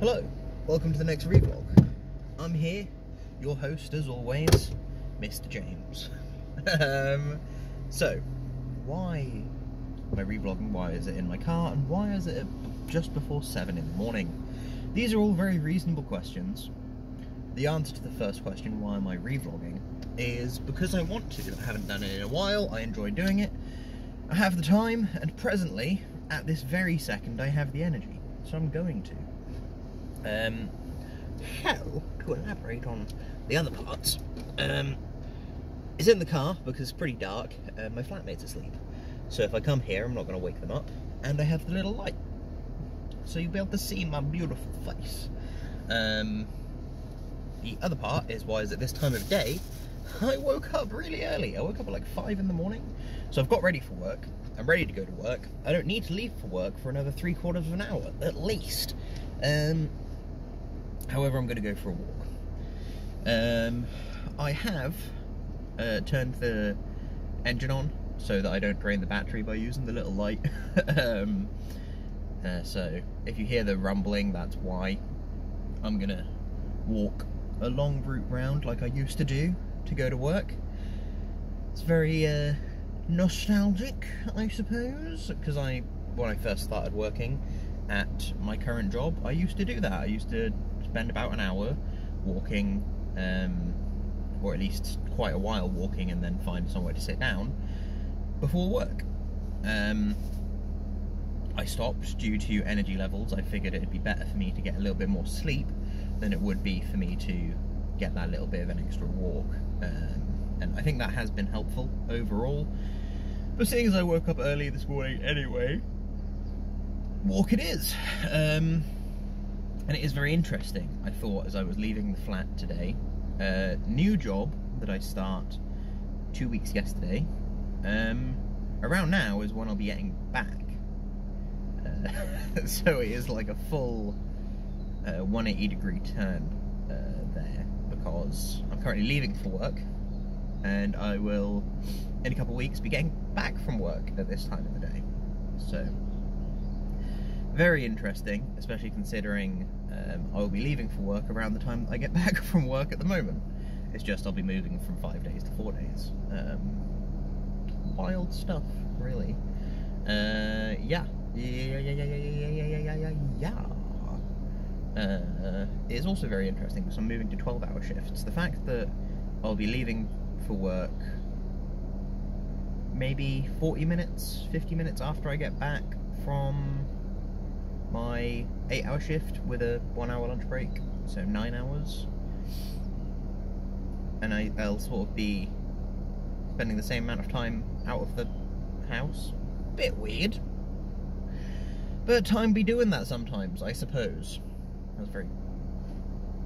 Hello, welcome to the next ReeVlog. I'm here, your host as always, Mr. James. um, so, why am I revlogging? Why is it in my car? And why is it just before 7 in the morning? These are all very reasonable questions. The answer to the first question, why am I revlogging, is because I want to. I haven't done it in a while, I enjoy doing it. I have the time, and presently, at this very second, I have the energy. So I'm going to. Um, so, to elaborate on the other parts, um, it's in the car because it's pretty dark. Uh, my flatmate's asleep. So if I come here, I'm not going to wake them up. And I have the little light. So you'll be able to see my beautiful face. Um, the other part is why is at this time of day, I woke up really early. I woke up at like 5 in the morning. So I've got ready for work. I'm ready to go to work. I don't need to leave for work for another three quarters of an hour, at least. Um, However, I'm going to go for a walk. Um, I have uh, turned the engine on so that I don't drain the battery by using the little light. um, uh, so if you hear the rumbling, that's why. I'm going to walk a long route round like I used to do to go to work. It's very uh, nostalgic, I suppose, because I, when I first started working at my current job, I used to do that. I used to spend about an hour walking, um, or at least quite a while walking, and then find somewhere to sit down before work. Um, I stopped due to energy levels. I figured it'd be better for me to get a little bit more sleep than it would be for me to get that little bit of an extra walk. Um, and I think that has been helpful overall. But seeing as I woke up early this morning anyway, walk it is. Um, and it is very interesting, I thought, as I was leaving the flat today. Uh, new job that I start two weeks yesterday. Um, around now is when I'll be getting back. Uh, so it is like a full uh, 180 degree turn uh, there because I'm currently leaving for work and I will, in a couple of weeks, be getting back from work at this time of the day. So, very interesting, especially considering um, I will be leaving for work around the time I get back from work at the moment. It's just I'll be moving from five days to four days. Um, wild stuff, really. Uh, yeah. Yeah, yeah, yeah, yeah, yeah, yeah, yeah, yeah. Uh, it's also very interesting because I'm moving to 12 hour shifts. The fact that I'll be leaving for work maybe 40 minutes, 50 minutes after I get back from eight hour shift with a one hour lunch break, so nine hours. And I, I'll sort of be spending the same amount of time out of the house. Bit weird. But time be doing that sometimes, I suppose. That's very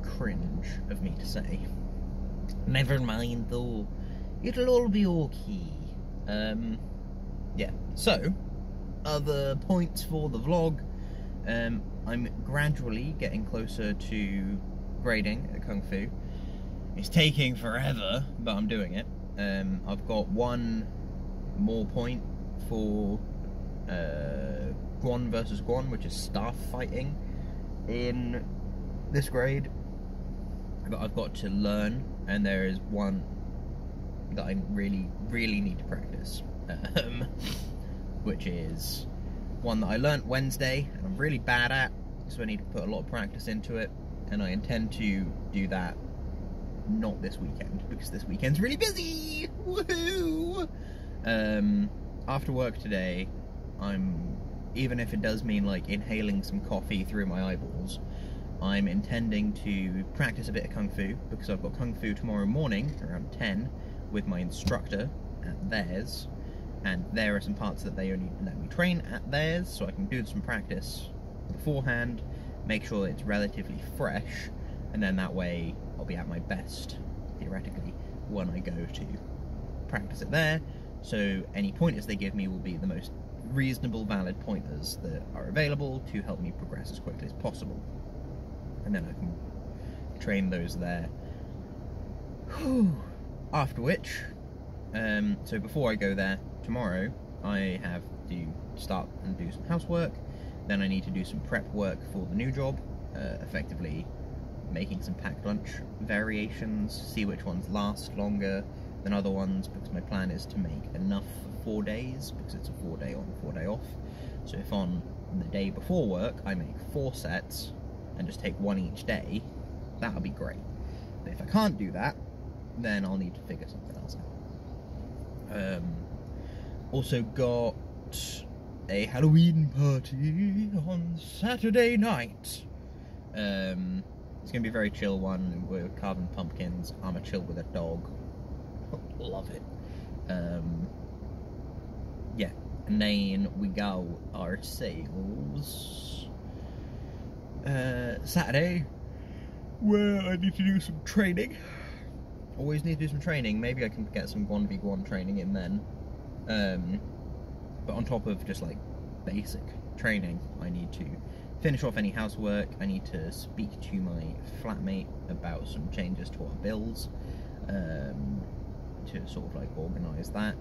cringe of me to say. Never mind though. It'll all be okay. Um, yeah. So, other points for the vlog. Um, I'm gradually getting closer to grading at Kung Fu. It's taking forever, but I'm doing it. Um, I've got one more point for uh, Guan versus Guan, which is staff fighting in this grade that I've got to learn, and there is one that I really, really need to practice, um, which is one that I learnt Wednesday and I'm really bad at, so I need to put a lot of practice into it, and I intend to do that not this weekend because this weekend's really busy. Woohoo! Um, after work today, I'm even if it does mean like inhaling some coffee through my eyeballs, I'm intending to practice a bit of kung fu because I've got kung fu tomorrow morning around 10 with my instructor at theirs and there are some parts that they only let me train at theirs, so I can do some practice beforehand, make sure it's relatively fresh, and then that way I'll be at my best, theoretically, when I go to practice it there. So any pointers they give me will be the most reasonable, valid pointers that are available to help me progress as quickly as possible. And then I can train those there. After which, um, so before I go there, tomorrow I have to start and do some housework. Then I need to do some prep work for the new job, uh, effectively making some packed lunch variations, see which ones last longer than other ones, because my plan is to make enough for four days, because it's a four day on, four day off. So if on the day before work I make four sets and just take one each day, that'll be great. But if I can't do that, then I'll need to figure something else out. Um, also got a Halloween party on Saturday night. Um, it's gonna be a very chill one. We're carving pumpkins. I'm a chill with a dog. Love it. Um, yeah, and then we go ourselves uh, Saturday, where I need to do some training. Always need to do some training. Maybe I can get some 1v1 training in then. Um, but on top of just like basic training, I need to finish off any housework. I need to speak to my flatmate about some changes to our bills um, to sort of like organise that.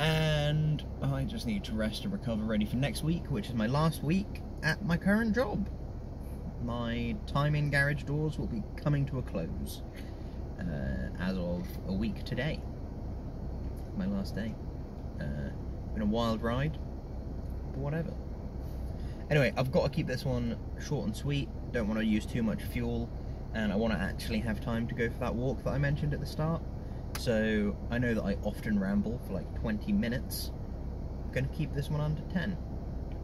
And I just need to rest and recover ready for next week, which is my last week at my current job. My time in garage doors will be coming to a close uh, as of a week today. My last day. Uh, been a wild ride, but whatever. Anyway, I've got to keep this one short and sweet. Don't want to use too much fuel, and I want to actually have time to go for that walk that I mentioned at the start. So I know that I often ramble for like 20 minutes. I'm going to keep this one under 10.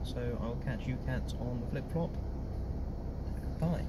So I'll catch you cats on the flip flop. Bye.